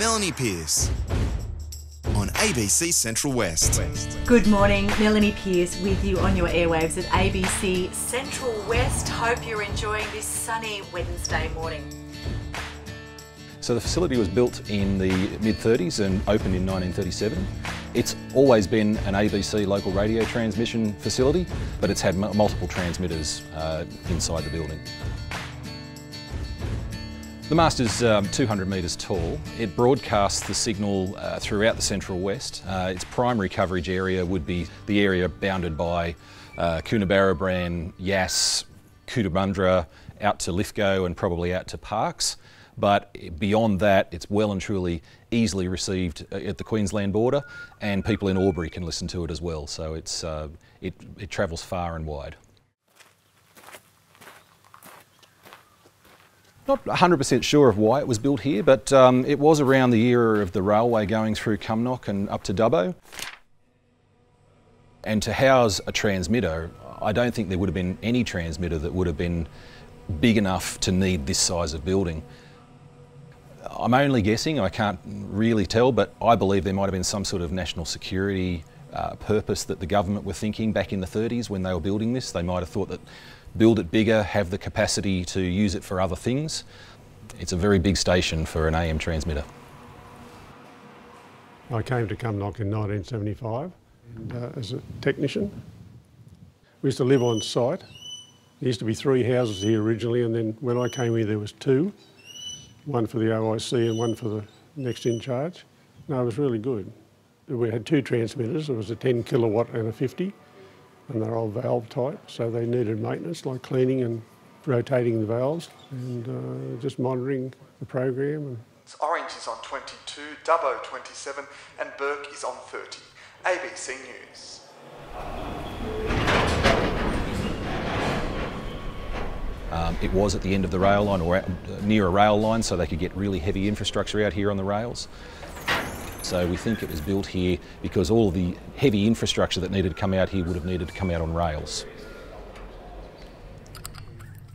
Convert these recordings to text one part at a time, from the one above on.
Melanie Pearce on ABC Central West. Good morning, Melanie Pearce with you on your airwaves at ABC Central West. Hope you're enjoying this sunny Wednesday morning. So the facility was built in the mid 30s and opened in 1937. It's always been an ABC local radio transmission facility, but it's had multiple transmitters uh, inside the building. The mast is um, 200 metres tall. It broadcasts the signal uh, throughout the central west. Uh, its primary coverage area would be the area bounded by uh, Coonabarabran, Yass, Cootamundra, out to Lithgow and probably out to Parkes. But beyond that, it's well and truly easily received uh, at the Queensland border, and people in Albury can listen to it as well. So it's, uh, it, it travels far and wide. Not 100% sure of why it was built here, but um, it was around the era of the railway going through Cumnock and up to Dubbo. And to house a transmitter, I don't think there would have been any transmitter that would have been big enough to need this size of building. I'm only guessing, I can't really tell, but I believe there might have been some sort of national security uh, purpose that the government were thinking back in the 30s when they were building this. They might have thought that build it bigger, have the capacity to use it for other things. It's a very big station for an AM transmitter. I came to Cumnock in 1975 and, uh, as a technician. We used to live on site. There used to be three houses here originally and then when I came here there was two, one for the OIC and one for the next in charge. No, it was really good. We had two transmitters, there was a 10 kilowatt and a 50 and they're all valve type, so they needed maintenance like cleaning and rotating the valves and uh, just monitoring the program. Orange is on 22, Dubbo 27 and Bourke is on 30. ABC News. Um, it was at the end of the rail line or near a rail line so they could get really heavy infrastructure out here on the rails. So we think it was built here because all the heavy infrastructure that needed to come out here would have needed to come out on rails.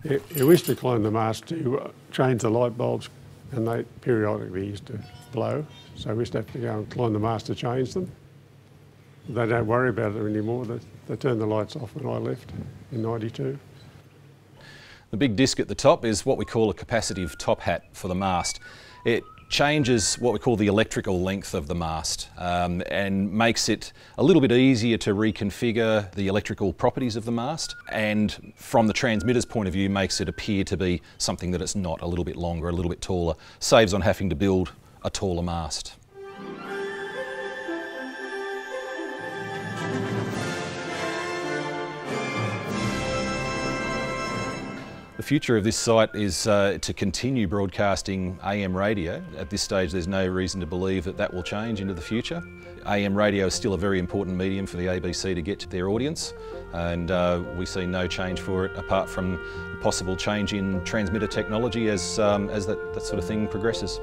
It, it used to climb the mast to uh, change the light bulbs and they periodically used to blow. So we used to have to go and climb the mast to change them. They don't worry about it anymore. They, they turned the lights off when I left in 92. The big disc at the top is what we call a capacitive top hat for the mast. It changes what we call the electrical length of the mast um, and makes it a little bit easier to reconfigure the electrical properties of the mast and from the transmitter's point of view makes it appear to be something that it's not, a little bit longer, a little bit taller, saves on having to build a taller mast. Future of this site is uh, to continue broadcasting AM radio. At this stage there's no reason to believe that that will change into the future. AM radio is still a very important medium for the ABC to get to their audience and uh, we see no change for it apart from a possible change in transmitter technology as, um, as that, that sort of thing progresses.